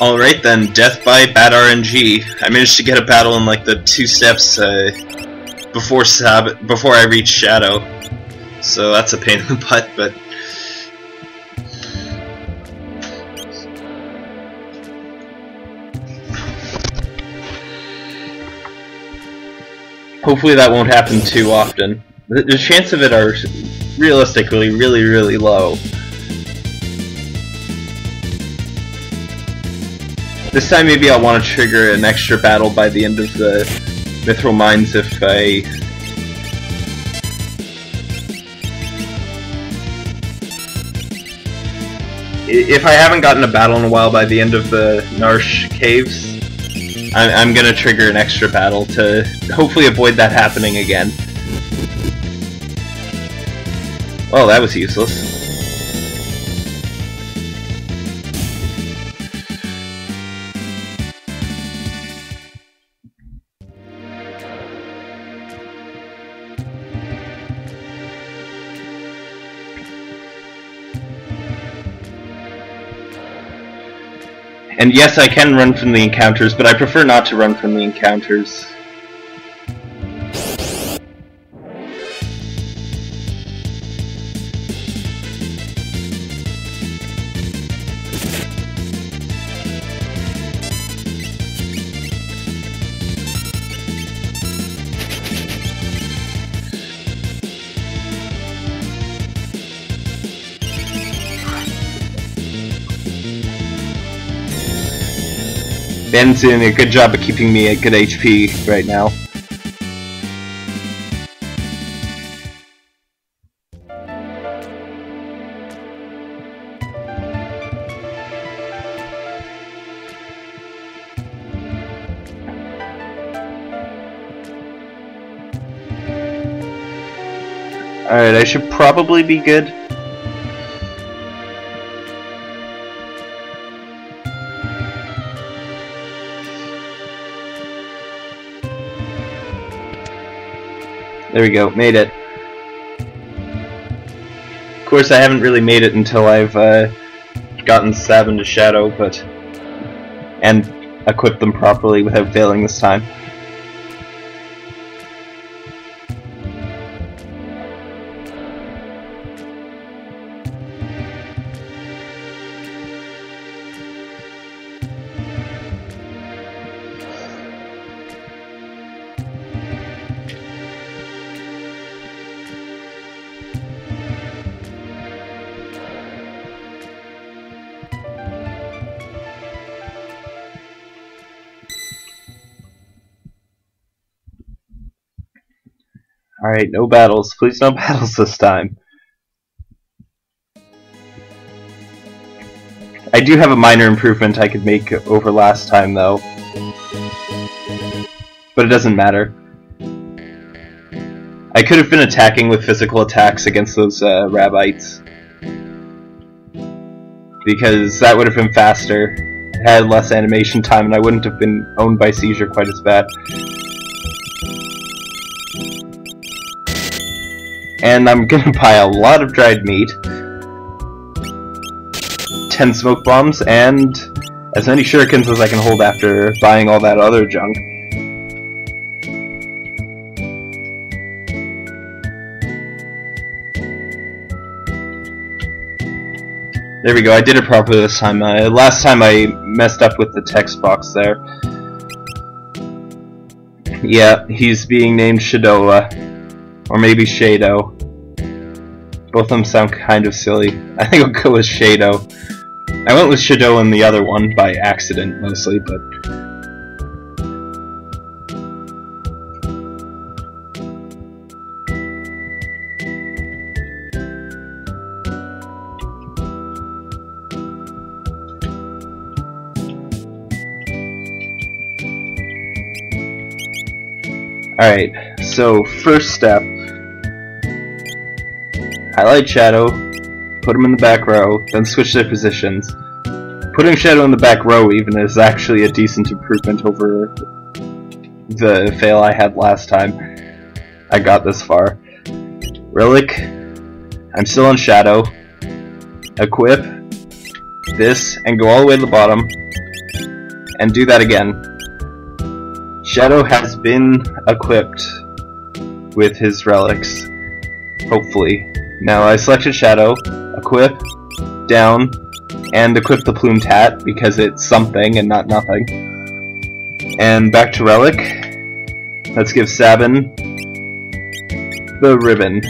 Alright then, Death by Bad RNG. I managed to get a battle in like the two steps uh, before Sab before I reach Shadow. So that's a pain in the butt, but hopefully that won't happen too often. The, the chance of it are realistically really, really low. This time maybe I'll want to trigger an extra battle by the end of the Mithril Mines if I... If I haven't gotten a battle in a while by the end of the Narshe Caves, I'm, gonna trigger an extra battle to hopefully avoid that happening again. Well, that was useless. And yes, I can run from the encounters, but I prefer not to run from the encounters. Ben's doing a good job of keeping me at good HP right now. Alright, I should probably be good. There we go, made it. Of course, I haven't really made it until I've uh, gotten Sab into Shadow, but and equipped them properly without failing this time. Alright, no battles. Please no battles this time. I do have a minor improvement I could make over last time, though. But it doesn't matter. I could have been attacking with physical attacks against those uh, Rabites. Because that would have been faster, had less animation time, and I wouldn't have been owned by seizure quite as bad. And I'm gonna buy a lot of dried meat, 10 smoke bombs, and as many shurikens as I can hold after buying all that other junk. There we go, I did it properly this time. Uh, last time I messed up with the text box there. Yeah, he's being named Shadoa. Or maybe Shado. Both of them sound kind of silly. I think I'll go with Shado. I went with Shadow in the other one by accident, mostly, but... Alright, so first step highlight Shadow, put him in the back row, then switch their positions. Putting Shadow in the back row even is actually a decent improvement over the fail I had last time I got this far. Relic, I'm still on Shadow. Equip this and go all the way to the bottom. and do that again. Shadow has been equipped with his relics. Hopefully. Now I selected Shadow, equip, down, and equip the plumed hat because it's something and not nothing. And back to Relic. Let's give Sabin the ribbon.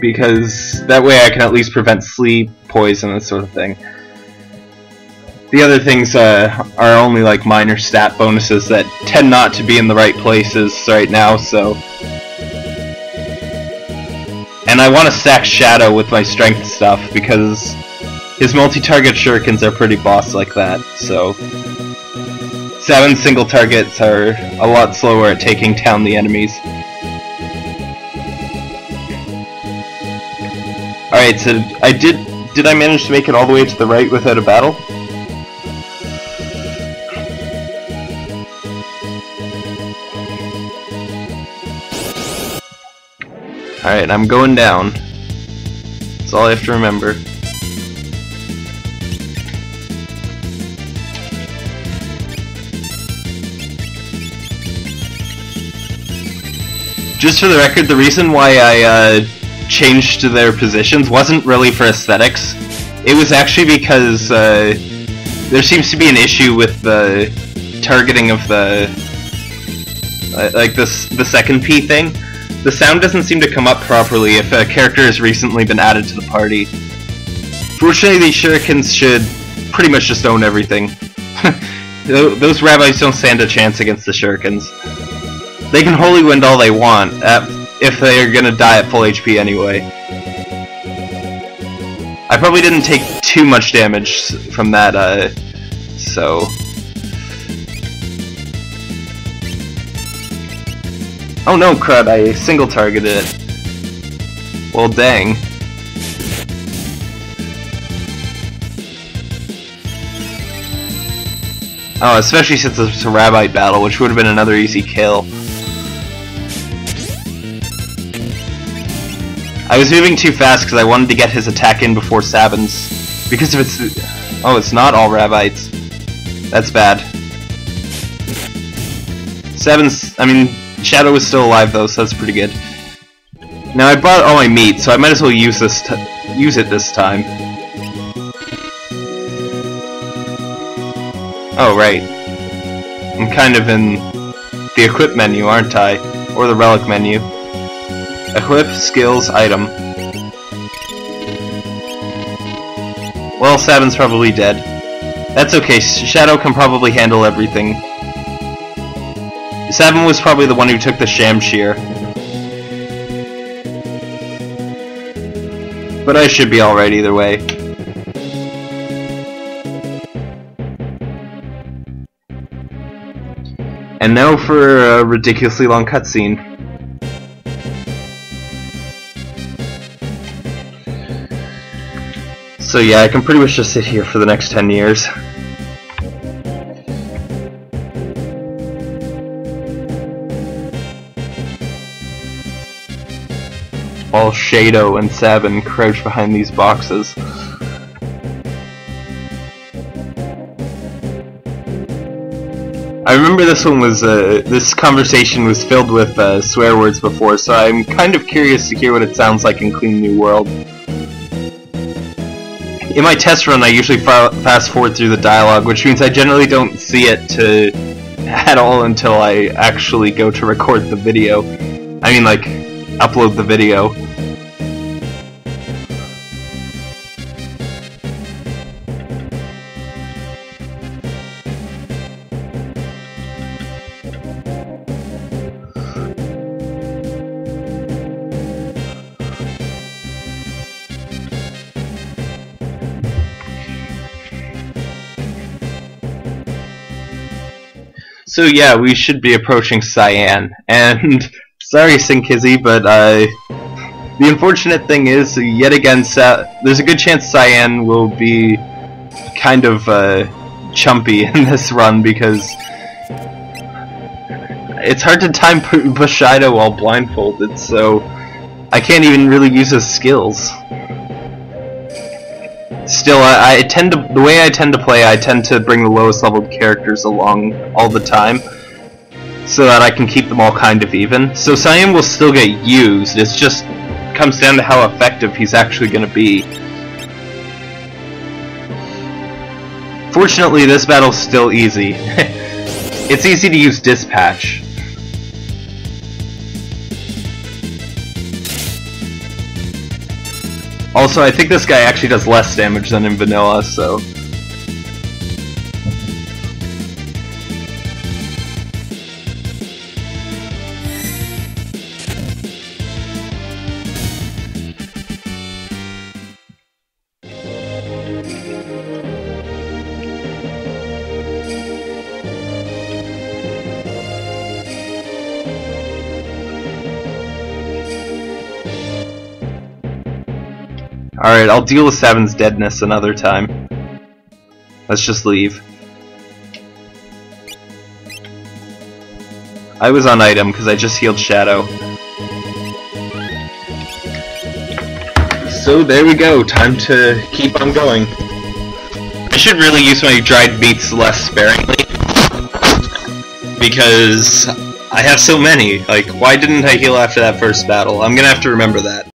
Because that way I can at least prevent sleep, poison, that sort of thing. The other things uh, are only like minor stat bonuses that tend not to be in the right places right now, so... And I want to stack Shadow with my strength stuff, because his multi-target shurikens are pretty boss like that, so... Seven single targets are a lot slower at taking down the enemies. Alright, so I did did I manage to make it all the way to the right without a battle? Alright, I'm going down. That's all I have to remember. Just for the record, the reason why I uh, changed their positions wasn't really for aesthetics. It was actually because uh, there seems to be an issue with the targeting of the uh, like this the second P thing. The sound doesn't seem to come up properly if a character has recently been added to the party. Fortunately, these shurikens should pretty much just own everything. Those rabbis don't stand a chance against the shurikens. They can Holy Wind all they want, at, if they're gonna die at full HP anyway. I probably didn't take too much damage from that, uh, so... Oh no, crud, I single targeted it. Well, dang. Oh, especially since it's a Rabite battle, which would have been another easy kill. I was moving too fast because I wanted to get his attack in before Sabin's. Because if it's... Oh, it's not all Rabites. That's bad. Sabin's... I mean, Shadow is still alive though, so that's pretty good. Now I brought all my meat, so I might as well use this use it this time. Oh, right. I'm kind of in the equip menu, aren't I? Or the relic menu. Equip, skills, item. Well, Sabin's probably dead. That's okay, Shadow can probably handle everything. Sabin was probably the one who took the sham Shamshir. But I should be alright either way. And now for a ridiculously long cutscene. So yeah, I can pretty much just sit here for the next 10 years. While Shadow and Sabin crouch behind these boxes. I remember this one was, uh, this conversation was filled with uh, swear words before, so I'm kind of curious to hear what it sounds like in Clean New World. In my test run, I usually fast forward through the dialogue, which means I generally don't see it to at all until I actually go to record the video. I mean, like, upload the video. So yeah, we should be approaching Cyan, and sorry Synkizzy, but uh, the unfortunate thing is, yet again, Sa there's a good chance Cyan will be kind of uh, chumpy in this run because it's hard to time Bushido while blindfolded, so I can't even really use his skills. still, I, I tend to the way I tend to play, I tend to bring the lowest leveled characters along all the time, so that I can keep them all kind of even. So Cyan will still get used. It's just comes down to how effective he's actually going to be. Fortunately, this battle's still easy. it's easy to use Dispatch. Also, I think this guy actually does less damage than in vanilla, so... Alright, I'll deal with Sabin's deadness another time. Let's just leave. I was on item because I just healed Shadow. So there we go, time to keep on going. I should really use my dried beets less sparingly. Because I have so many. Like, why didn't I heal after that first battle? I'm gonna have to remember that.